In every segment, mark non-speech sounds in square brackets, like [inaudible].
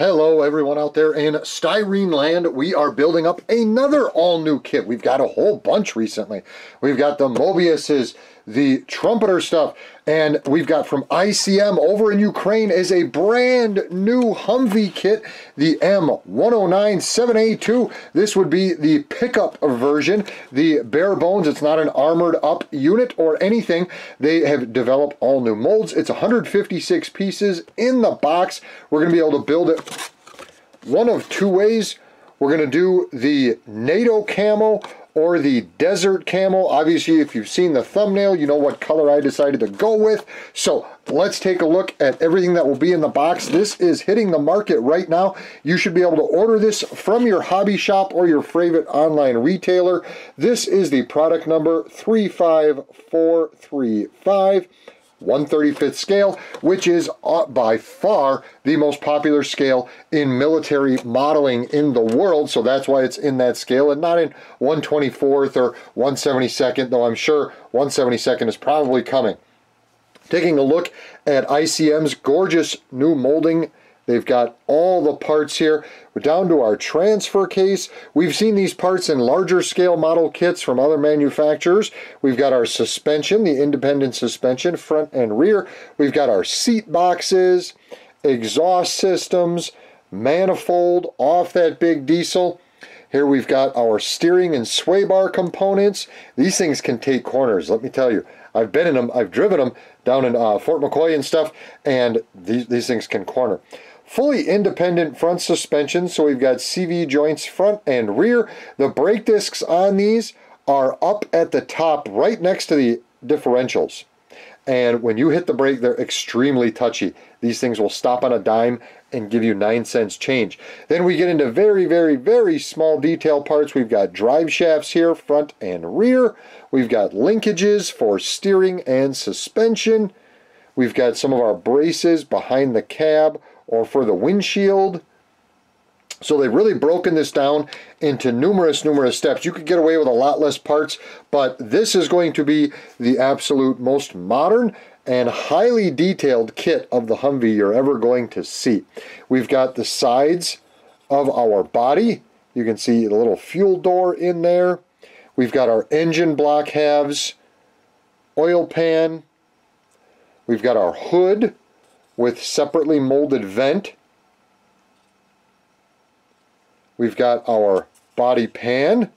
Hello everyone out there in Styrene land. We are building up another all new kit. We've got a whole bunch recently. We've got the Moebiuses, the trumpeter stuff, and we've got from ICM over in Ukraine is a brand new Humvee kit, the M1097A2. This would be the pickup version, the bare bones. It's not an armored up unit or anything. They have developed all new molds. It's 156 pieces in the box. We're going to be able to build it one of two ways. We're going to do the NATO camo or the desert camo. Obviously, if you've seen the thumbnail, you know what color I decided to go with. So let's take a look at everything that will be in the box. This is hitting the market right now. You should be able to order this from your hobby shop or your favorite online retailer. This is the product number 35435. 135th scale, which is uh, by far the most popular scale in military modeling in the world. So that's why it's in that scale and not in 124th or 172nd, though I'm sure 172nd is probably coming. Taking a look at ICM's gorgeous new molding They've got all the parts here. We're down to our transfer case. We've seen these parts in larger scale model kits from other manufacturers. We've got our suspension, the independent suspension, front and rear. We've got our seat boxes, exhaust systems, manifold off that big diesel. Here we've got our steering and sway bar components. These things can take corners, let me tell you. I've been in them, I've driven them down in uh, Fort McCoy and stuff, and these, these things can corner. Fully independent front suspension, so we've got CV joints front and rear. The brake discs on these are up at the top right next to the differentials. And when you hit the brake, they're extremely touchy. These things will stop on a dime and give you 9 cents change. Then we get into very, very, very small detail parts. We've got drive shafts here, front and rear. We've got linkages for steering and suspension. We've got some of our braces behind the cab or for the windshield. So they've really broken this down into numerous, numerous steps. You could get away with a lot less parts, but this is going to be the absolute most modern and highly detailed kit of the Humvee you're ever going to see. We've got the sides of our body. You can see the little fuel door in there. We've got our engine block halves, oil pan. We've got our hood with separately molded vent. We've got our body pan.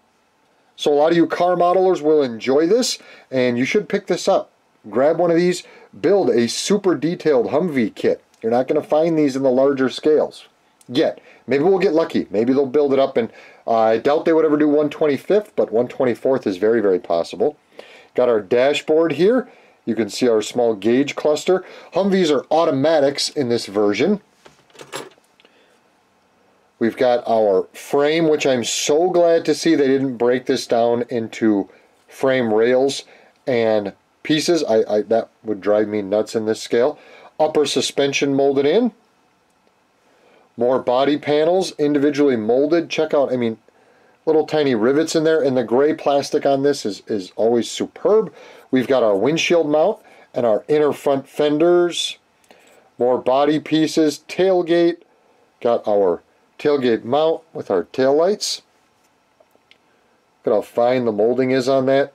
So a lot of you car modelers will enjoy this and you should pick this up. Grab one of these, build a super detailed Humvee kit. You're not going to find these in the larger scales yet. Maybe we'll get lucky. Maybe they'll build it up and uh, I doubt they would ever do 125th, but 124th is very, very possible. Got our dashboard here. You can see our small gauge cluster. Humvees are automatics in this version. We've got our frame, which I'm so glad to see they didn't break this down into frame rails and pieces. I, I That would drive me nuts in this scale. Upper suspension molded in. More body panels individually molded. Check out, I mean, little tiny rivets in there. And the gray plastic on this is, is always superb. We've got our windshield mount and our inner front fenders, more body pieces, tailgate, got our tailgate mount with our tail lights. Look at how fine the molding is on that.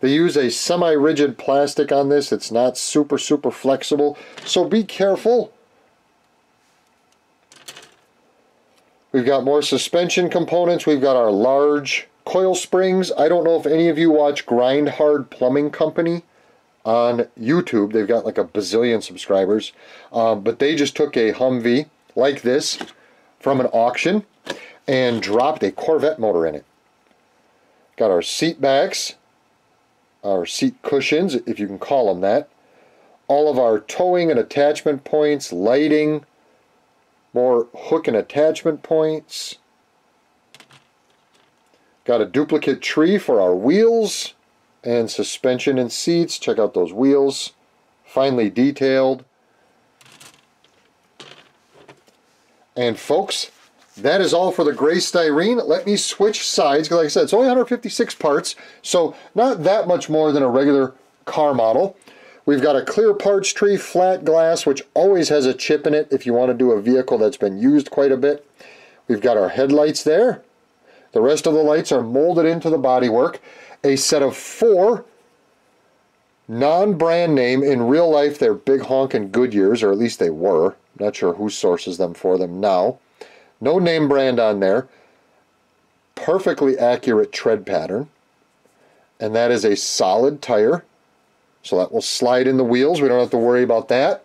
They use a semi-rigid plastic on this. It's not super, super flexible. So be careful. We've got more suspension components. We've got our large coil springs. I don't know if any of you watch Grind Hard Plumbing Company on YouTube. They've got like a bazillion subscribers. Um, but they just took a Humvee like this from an auction and dropped a Corvette motor in it. Got our seat backs, our seat cushions, if you can call them that. All of our towing and attachment points, lighting, more hook and attachment points. Got a duplicate tree for our wheels and suspension and seats. Check out those wheels. Finely detailed. And folks, that is all for the gray styrene. Let me switch sides, because like I said, it's only 156 parts, so not that much more than a regular car model. We've got a clear parts tree, flat glass, which always has a chip in it if you want to do a vehicle that's been used quite a bit. We've got our headlights there. The rest of the lights are molded into the bodywork. A set of four non-brand name. In real life, they're big honking Goodyears, or at least they were. Not sure who sources them for them now. No name brand on there. Perfectly accurate tread pattern. And that is a solid tire. So that will slide in the wheels. We don't have to worry about that.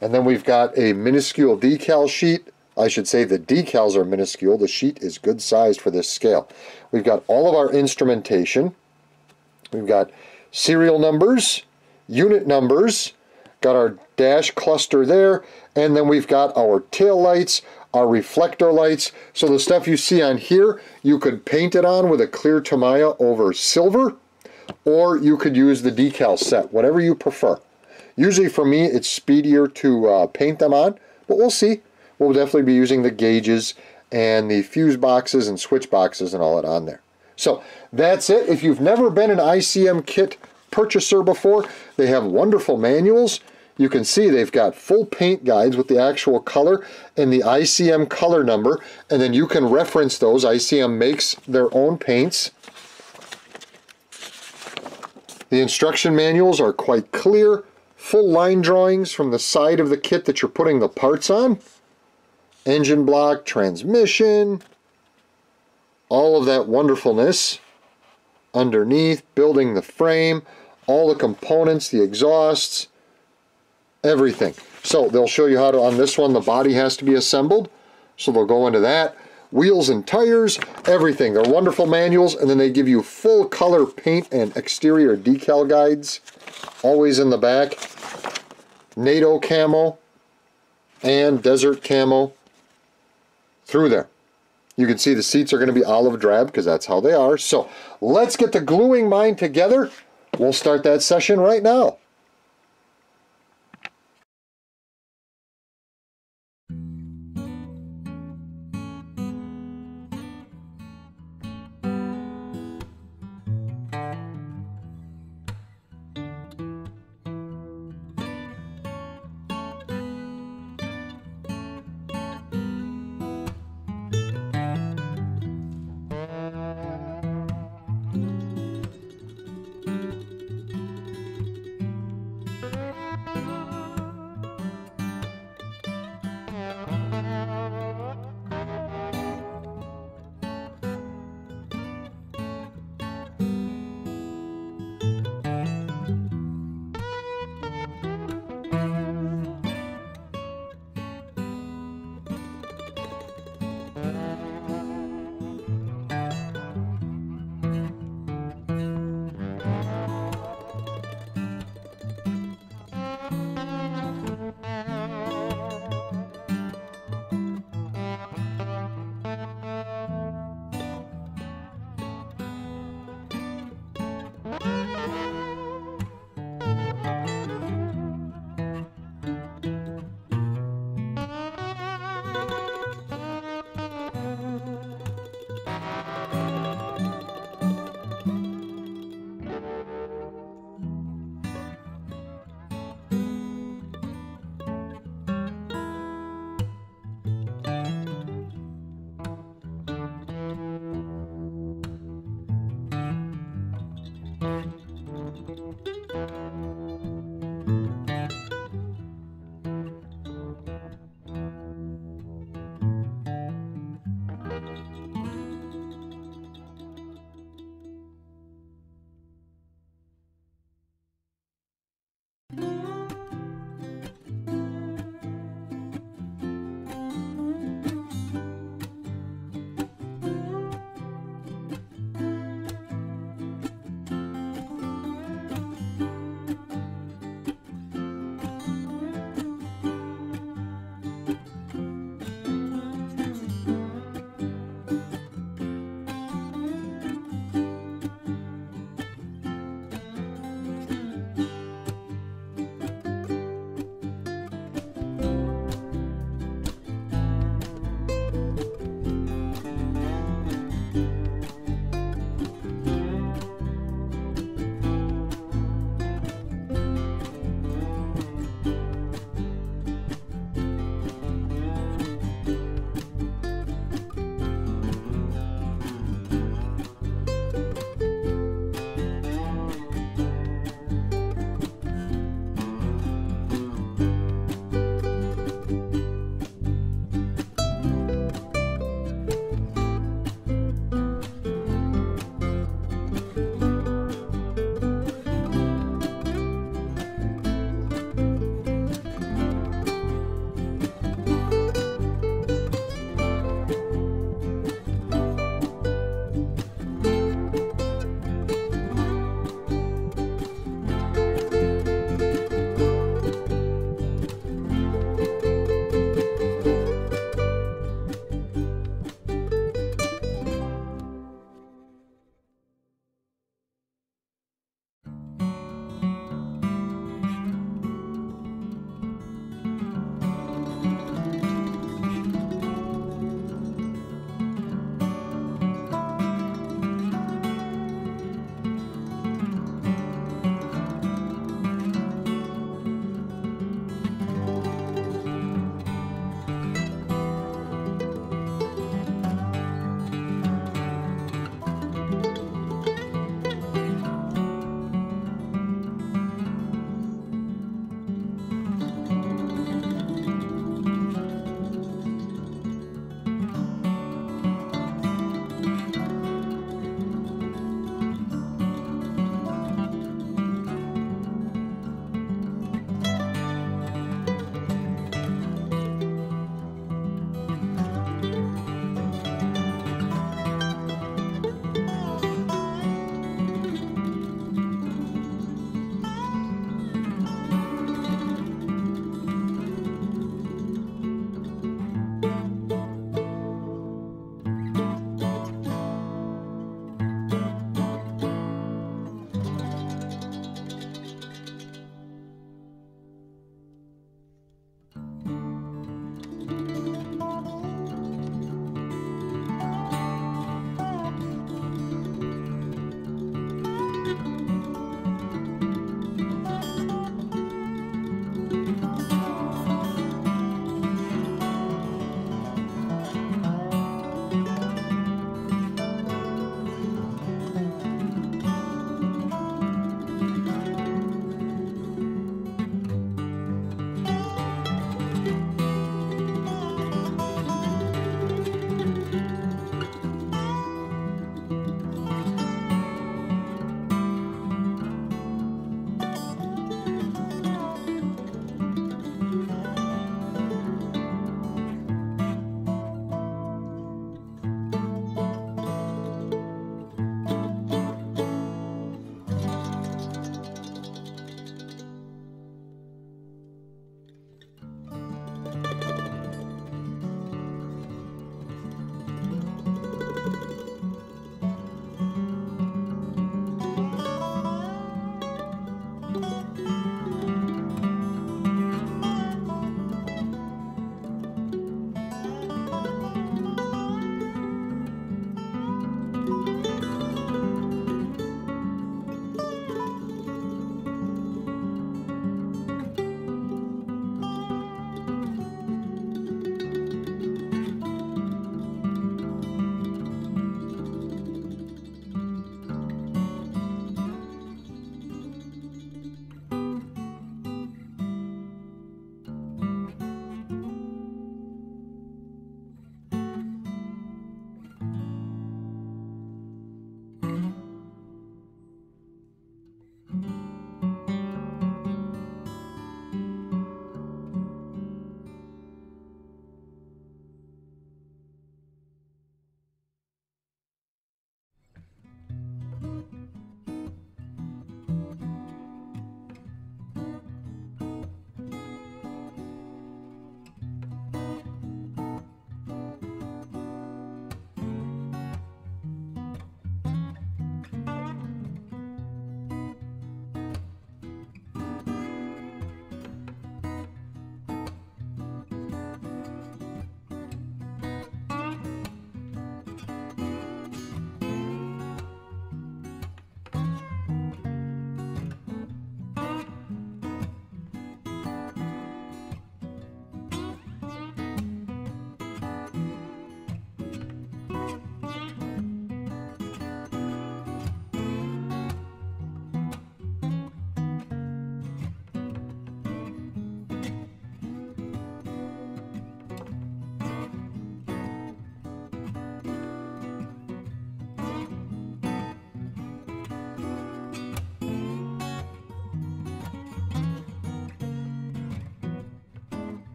And then we've got a minuscule decal sheet. I should say the decals are minuscule. The sheet is good sized for this scale. We've got all of our instrumentation. We've got serial numbers, unit numbers, got our dash cluster there, and then we've got our tail lights, our reflector lights. So the stuff you see on here, you could paint it on with a clear Tamiya over silver, or you could use the decal set, whatever you prefer. Usually for me, it's speedier to uh, paint them on, but we'll see. We'll definitely be using the gauges and the fuse boxes and switch boxes and all that on there. So that's it. If you've never been an ICM kit purchaser before, they have wonderful manuals. You can see they've got full paint guides with the actual color and the ICM color number, and then you can reference those. ICM makes their own paints. The instruction manuals are quite clear, full line drawings from the side of the kit that you're putting the parts on. Engine block, transmission, all of that wonderfulness underneath, building the frame, all the components, the exhausts, everything. So they'll show you how to, on this one, the body has to be assembled. So they'll go into that. Wheels and tires, everything. They're wonderful manuals, and then they give you full color paint and exterior decal guides, always in the back. NATO camo and desert camo through there. You can see the seats are going to be olive drab because that's how they are. So let's get the gluing mine together. We'll start that session right now.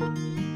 Música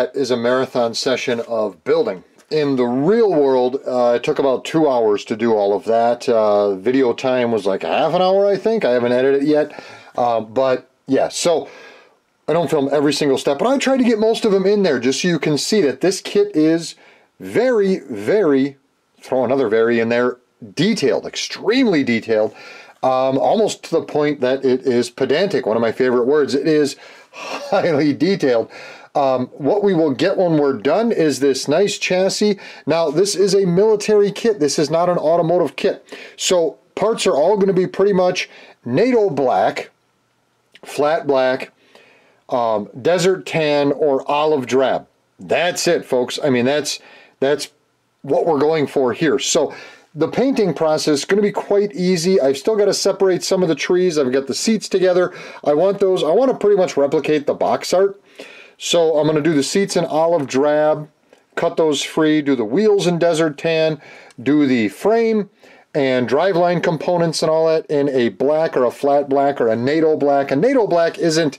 That is a marathon session of building. In the real world, uh, it took about two hours to do all of that. Uh, video time was like half an hour, I think. I haven't edited it yet. Uh, but yeah, so I don't film every single step, but I try to get most of them in there just so you can see that this kit is very, very, throw another very in there, detailed, extremely detailed, um, almost to the point that it is pedantic, one of my favorite words. It is [laughs] highly detailed. Um, what we will get when we're done is this nice chassis. Now, this is a military kit. This is not an automotive kit. So parts are all going to be pretty much NATO black, flat black, um, desert tan or olive drab. That's it, folks. I mean, that's that's what we're going for here. So the painting process is going to be quite easy. I've still got to separate some of the trees. I've got the seats together. I want those. I want to pretty much replicate the box art. So I'm going to do the seats in olive drab, cut those free, do the wheels in desert tan, do the frame and driveline components and all that in a black or a flat black or a NATO black. A NATO black isn't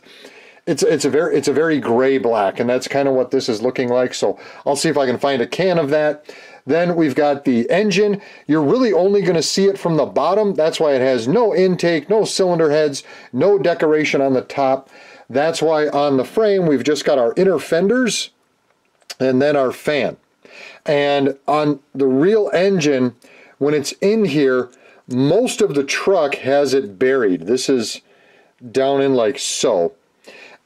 it's it's a very it's a very gray black, and that's kind of what this is looking like. So I'll see if I can find a can of that. Then we've got the engine. You're really only going to see it from the bottom. That's why it has no intake, no cylinder heads, no decoration on the top. That's why on the frame we've just got our inner fenders and then our fan. And on the real engine, when it's in here, most of the truck has it buried. This is down in like so.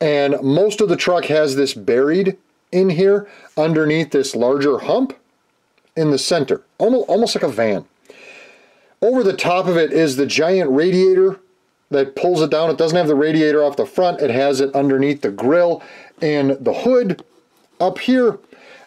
And most of the truck has this buried in here underneath this larger hump in the center, almost, almost like a van. Over the top of it is the giant radiator that pulls it down. It doesn't have the radiator off the front. It has it underneath the grill and the hood up here.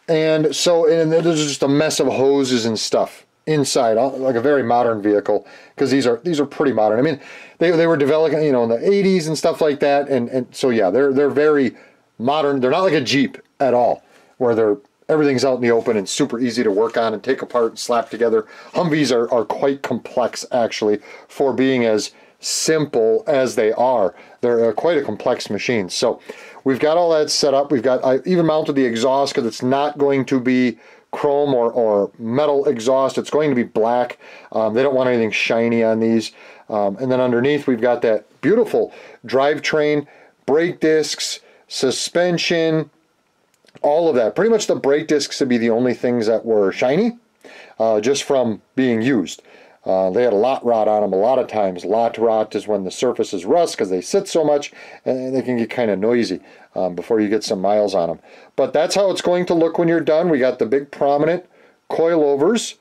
And so and there's just a mess of hoses and stuff inside, uh, like a very modern vehicle, because these are these are pretty modern. I mean, they, they were developing, you know, in the 80s and stuff like that, and and so yeah, they're they're very modern. They're not like a Jeep at all, where they're everything's out in the open and super easy to work on and take apart and slap together. Humvees are, are quite complex actually for being as simple as they are. They're uh, quite a complex machine. So we've got all that set up. We've got I even mounted the exhaust because it's not going to be chrome or, or metal exhaust. It's going to be black. Um, they don't want anything shiny on these. Um, and then underneath we've got that beautiful drivetrain, brake discs, suspension, all of that. Pretty much the brake discs would be the only things that were shiny uh, just from being used. Uh, they had a lot rot on them a lot of times. Lot rot is when the surfaces rust because they sit so much and they can get kind of noisy um, before you get some miles on them. But that's how it's going to look when you're done. We got the big prominent coilovers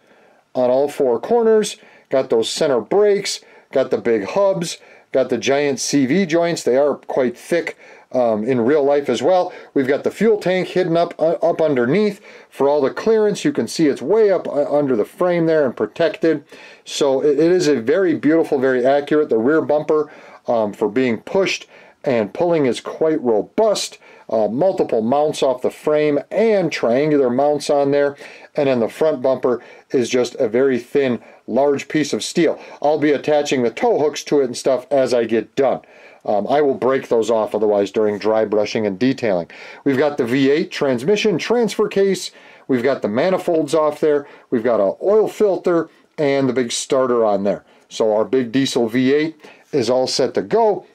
on all four corners, got those center brakes, got the big hubs, got the giant CV joints. They are quite thick um, in real life as well. We've got the fuel tank hidden up uh, up underneath for all the clearance. You can see it's way up uh, under the frame there and protected. So it, it is a very beautiful, very accurate. The rear bumper um, for being pushed and pulling is quite robust. Uh, multiple mounts off the frame and triangular mounts on there. And then the front bumper is just a very thin, large piece of steel. I'll be attaching the tow hooks to it and stuff as I get done. Um, I will break those off otherwise during dry brushing and detailing. We've got the V8 transmission transfer case. We've got the manifolds off there. We've got an oil filter and the big starter on there. So our big diesel V8 is all set to go.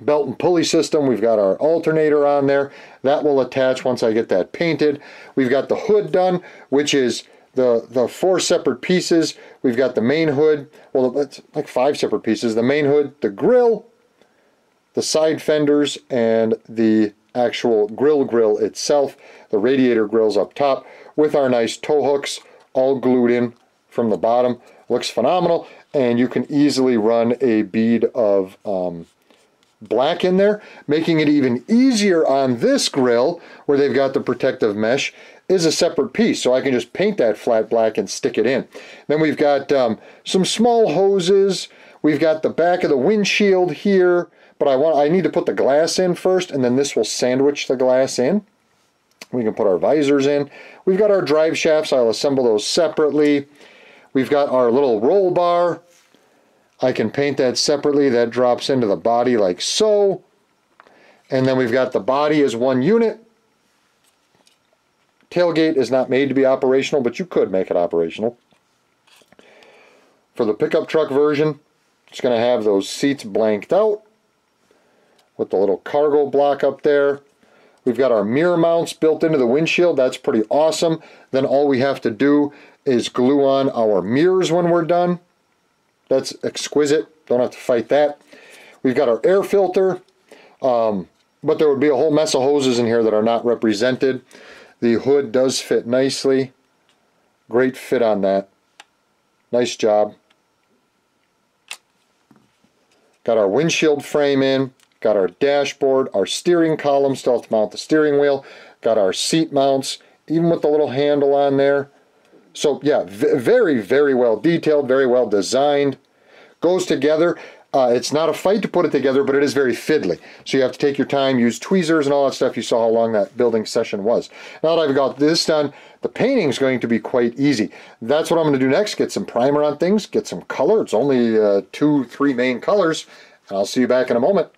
Belt and pulley system, we've got our alternator on there. That will attach once I get that painted. We've got the hood done, which is the, the four separate pieces. We've got the main hood, well, it's like five separate pieces. The main hood, the grill, the side fenders and the actual grill grill itself. The radiator grills up top with our nice tow hooks all glued in from the bottom. Looks phenomenal and you can easily run a bead of um, black in there, making it even easier on this grill where they've got the protective mesh is a separate piece so I can just paint that flat black and stick it in. Then we've got um, some small hoses. We've got the back of the windshield here but I want I need to put the glass in first and then this will sandwich the glass in. We can put our visors in. We've got our drive shafts. I'll assemble those separately. We've got our little roll bar. I can paint that separately. That drops into the body like so. And then we've got the body as one unit. Tailgate is not made to be operational, but you could make it operational. For the pickup truck version, it's going to have those seats blanked out with the little cargo block up there. We've got our mirror mounts built into the windshield. That's pretty awesome. Then all we have to do is glue on our mirrors when we're done. That's exquisite. Don't have to fight that. We've got our air filter, um, but there would be a whole mess of hoses in here that are not represented. The hood does fit nicely. Great fit on that. Nice job. Got our windshield frame in. Got our dashboard, our steering column, still have to mount the steering wheel. Got our seat mounts, even with the little handle on there. So yeah, very, very well detailed, very well designed. Goes together. Uh, it's not a fight to put it together, but it is very fiddly. So you have to take your time, use tweezers and all that stuff. You saw how long that building session was. Now that I've got this done, the painting is going to be quite easy. That's what I'm going to do next. Get some primer on things, get some color. It's only uh, two, three main colors. And I'll see you back in a moment.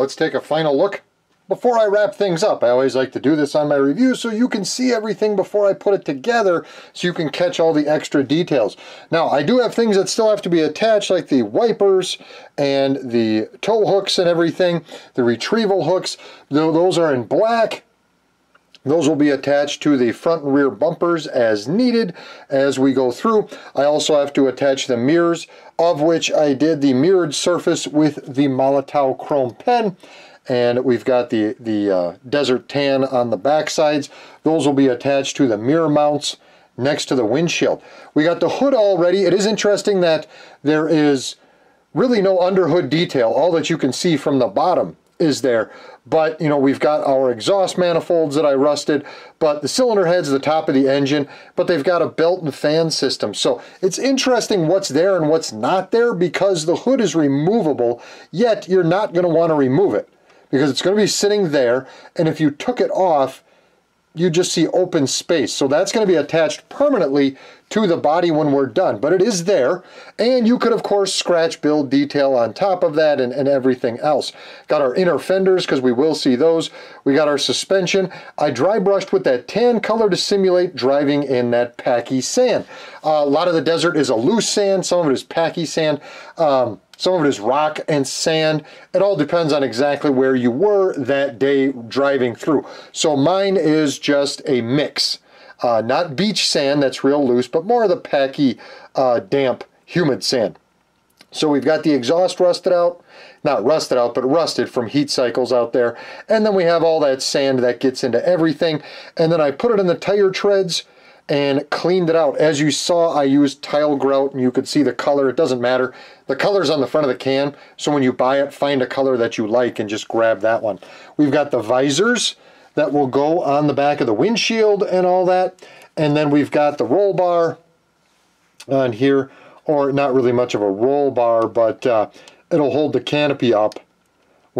Let's take a final look before I wrap things up. I always like to do this on my review so you can see everything before I put it together so you can catch all the extra details. Now, I do have things that still have to be attached like the wipers and the tow hooks and everything, the retrieval hooks. Those are in black. Those will be attached to the front and rear bumpers as needed as we go through. I also have to attach the mirrors, of which I did the mirrored surface with the Molotow chrome pen. And we've got the, the uh, desert tan on the back sides. Those will be attached to the mirror mounts next to the windshield. We got the hood already. It is interesting that there is really no underhood detail. All that you can see from the bottom is there. But, you know, we've got our exhaust manifolds that I rusted, but the cylinder head's the top of the engine, but they've got a belt and fan system. So it's interesting what's there and what's not there because the hood is removable, yet you're not going to want to remove it because it's going to be sitting there. And if you took it off, you just see open space. So that's going to be attached permanently to the body when we're done. But it is there. And you could, of course, scratch, build detail on top of that and, and everything else. Got our inner fenders, because we will see those. We got our suspension. I dry brushed with that tan color to simulate driving in that packy sand. Uh, a lot of the desert is a loose sand. Some of it is packy sand. Um, some of it is rock and sand. It all depends on exactly where you were that day driving through. So mine is just a mix. Uh, not beach sand that's real loose, but more of the packy, uh, damp, humid sand. So we've got the exhaust rusted out, not rusted out, but rusted from heat cycles out there. And then we have all that sand that gets into everything. And then I put it in the tire treads and cleaned it out. As you saw, I used tile grout and you could see the color. It doesn't matter. The color's on the front of the can, so when you buy it, find a color that you like and just grab that one. We've got the visors that will go on the back of the windshield and all that. And then we've got the roll bar on here, or not really much of a roll bar, but uh, it'll hold the canopy up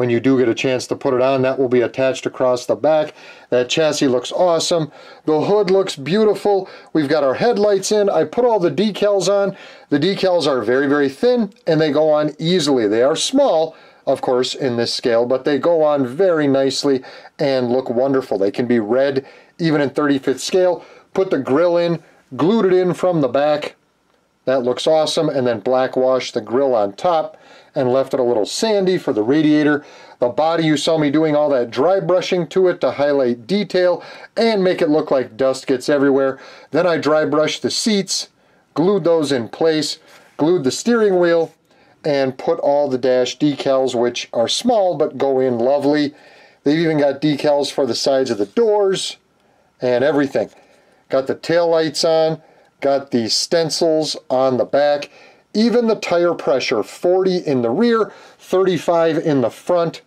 when you do get a chance to put it on. That will be attached across the back. That chassis looks awesome. The hood looks beautiful. We've got our headlights in. I put all the decals on. The decals are very, very thin and they go on easily. They are small, of course, in this scale, but they go on very nicely and look wonderful. They can be read even in 35th scale. Put the grill in, glued it in from the back. That looks awesome. And then black wash the grill on top and left it a little sandy for the radiator. The body, you saw me doing all that dry brushing to it to highlight detail and make it look like dust gets everywhere. Then I dry brushed the seats, glued those in place, glued the steering wheel, and put all the dash decals, which are small but go in lovely. They've even got decals for the sides of the doors and everything. Got the tail lights on, got the stencils on the back. Even the tire pressure, 40 in the rear, 35 in the front,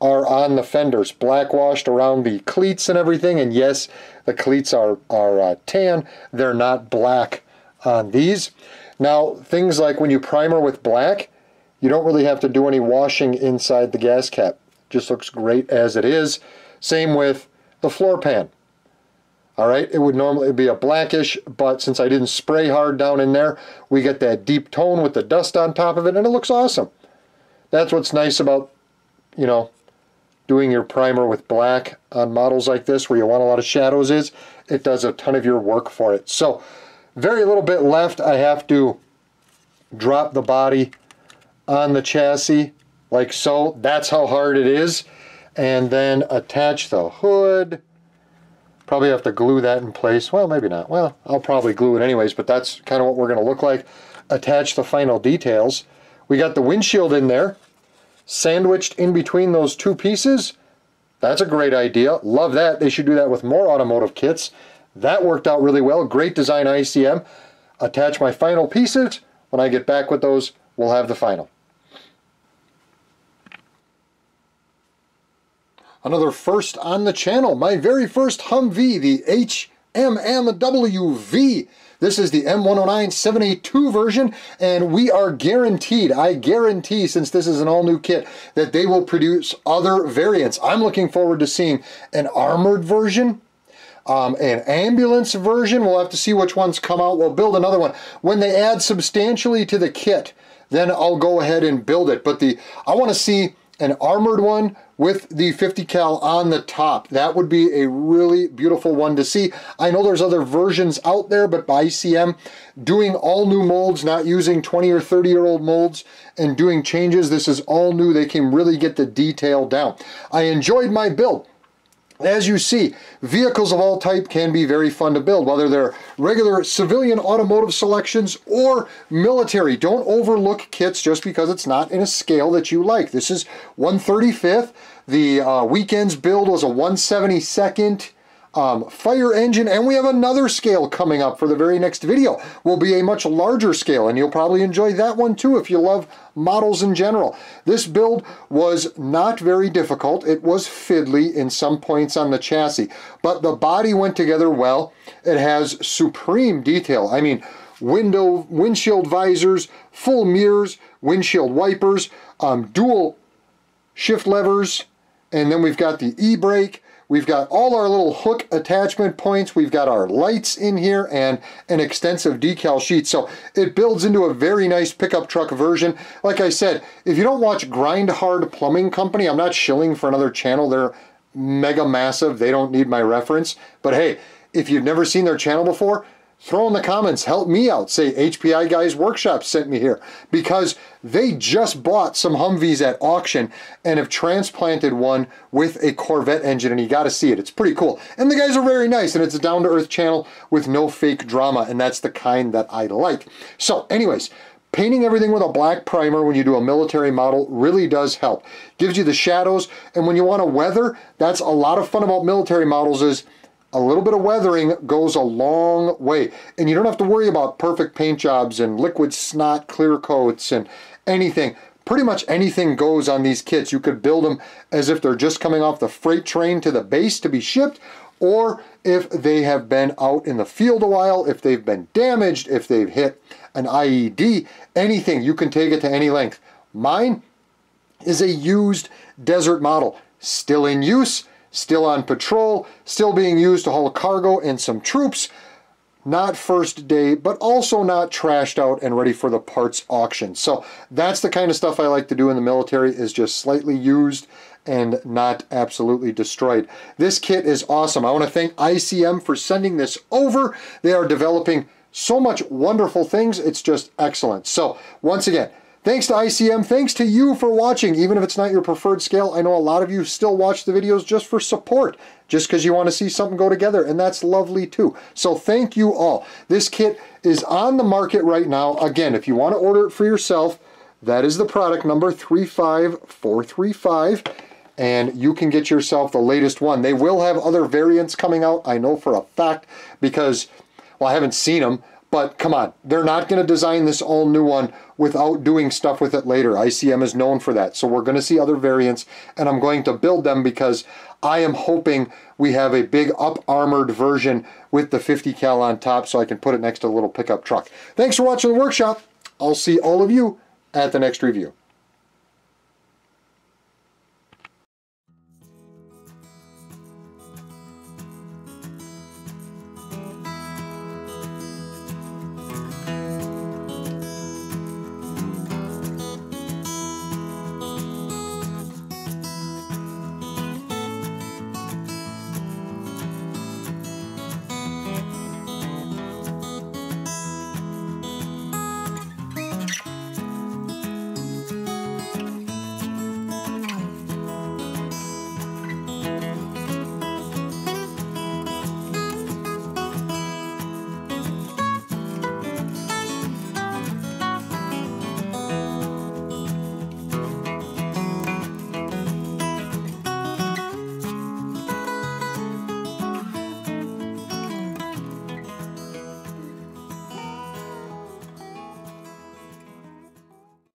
are on the fenders, black washed around the cleats and everything. And yes, the cleats are, are uh, tan. They're not black on these. Now, things like when you primer with black, you don't really have to do any washing inside the gas cap. Just looks great as it is. Same with the floor pan. All right, it would normally be a blackish, but since I didn't spray hard down in there, we get that deep tone with the dust on top of it, and it looks awesome. That's what's nice about, you know, doing your primer with black on models like this, where you want a lot of shadows is, it does a ton of your work for it. So, very little bit left. I have to drop the body on the chassis like so. That's how hard it is. And then attach the hood Probably have to glue that in place. Well, maybe not. Well, I'll probably glue it anyways, but that's kind of what we're going to look like. Attach the final details. We got the windshield in there, sandwiched in between those two pieces. That's a great idea. Love that. They should do that with more automotive kits. That worked out really well. Great design ICM. Attach my final pieces. When I get back with those, we'll have the final. Another first on the channel, my very first Humvee, the HMMWV. This is the M1097A2 version, and we are guaranteed, I guarantee, since this is an all-new kit, that they will produce other variants. I'm looking forward to seeing an armored version, um, an ambulance version. We'll have to see which ones come out. We'll build another one. When they add substantially to the kit, then I'll go ahead and build it. But the I want to see an armored one with the 50 cal on the top. That would be a really beautiful one to see. I know there's other versions out there, but by ICM doing all new molds, not using 20 or 30 year old molds and doing changes, this is all new. They can really get the detail down. I enjoyed my build. As you see, vehicles of all type can be very fun to build, whether they're regular civilian automotive selections or military. Don't overlook kits just because it's not in a scale that you like. This is 135th. The uh, weekend's build was a 172nd um, fire engine, and we have another scale coming up for the very next video. Will be a much larger scale, and you'll probably enjoy that one too if you love models in general. This build was not very difficult. It was fiddly in some points on the chassis, but the body went together well. It has supreme detail. I mean, window, windshield visors, full mirrors, windshield wipers, um, dual shift levers, and then we've got the e-brake, We've got all our little hook attachment points. We've got our lights in here and an extensive decal sheet. So it builds into a very nice pickup truck version. Like I said, if you don't watch Grind Hard Plumbing Company, I'm not shilling for another channel. They're mega massive. They don't need my reference. But hey, if you've never seen their channel before, throw in the comments, help me out. Say HPI Guys Workshop sent me here because they just bought some Humvees at auction and have transplanted one with a Corvette engine and you got to see it. It's pretty cool. And the guys are very nice and it's a down to earth channel with no fake drama and that's the kind that I like. So anyways, Painting everything with a black primer when you do a military model really does help. Gives you the shadows, and when you want to weather, that's a lot of fun about military models is a little bit of weathering goes a long way. And you don't have to worry about perfect paint jobs and liquid snot clear coats and anything. Pretty much anything goes on these kits. You could build them as if they're just coming off the freight train to the base to be shipped, or if they have been out in the field a while, if they've been damaged, if they've hit an IED, anything, you can take it to any length. Mine is a used desert model, still in use, still on patrol, still being used to haul cargo and some troops. Not first day, but also not trashed out and ready for the parts auction. So that's the kind of stuff I like to do in the military is just slightly used and not absolutely destroyed. This kit is awesome. I want to thank ICM for sending this over. They are developing so much wonderful things. It's just excellent. So once again, Thanks to ICM. Thanks to you for watching. Even if it's not your preferred scale, I know a lot of you still watch the videos just for support, just because you want to see something go together, and that's lovely too. So thank you all. This kit is on the market right now. Again, if you want to order it for yourself, that is the product number 35435 and you can get yourself the latest one. They will have other variants coming out, I know for a fact, because, well, I haven't seen them, but come on, they're not going to design this all new one without doing stuff with it later. ICM is known for that. So we're going to see other variants and I'm going to build them because I am hoping we have a big up armored version with the 50 cal on top so I can put it next to a little pickup truck. Thanks for watching the workshop. I'll see all of you at the next review.